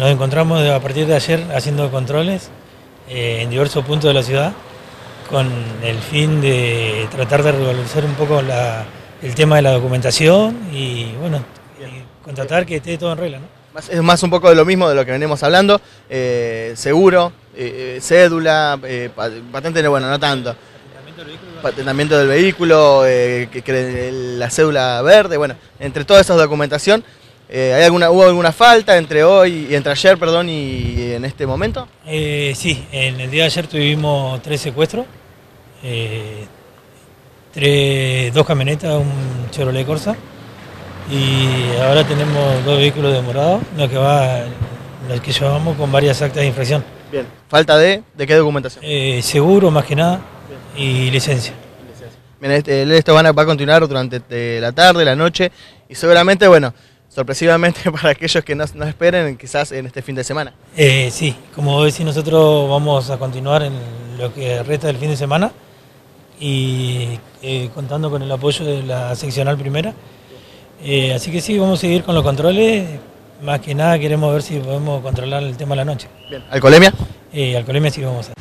nos encontramos a partir de ayer haciendo controles eh, en diversos puntos de la ciudad con el fin de tratar de revalorizar un poco la, el tema de la documentación y bueno, y contratar que esté todo en regla. ¿no? Es más un poco de lo mismo de lo que venimos hablando. eh, seguro, eh, eh, cédula, eh, pa- patente, no, bueno, no tanto. Patentamiento del vehículo, eh, que, que la cédula verde, bueno, entre toda esa documentación. Eh, ¿hay alguna, ¿Hubo alguna falta entre hoy y entre ayer, perdón, y en este momento? Eh, sí, en el día de ayer tuvimos tres secuestros, eh, tres, dos camionetas, un Chevrolet Corsa y ahora tenemos dos vehículos demorados, lo que va, los que llevamos con varias actas de infracción. Bien. ¿Falta de, de qué documentación? Eh, seguro más que nada y licencia. Bien, este, esto van a, va a continuar durante eh, la tarde, la noche y seguramente, bueno, sorpresivamente para aquellos que no, no esperen, quizás en este fin de semana. Eh, sí, como decís, nosotros vamos a continuar en lo que resta del fin de semana y eh, contando con el apoyo de la seccional primera. Eh, así que sí, vamos a seguir con los controles. Más que nada queremos ver si podemos controlar el tema de la noche. Bien. ¿Alcoholemia? Eh, alcoholemia sí vamos a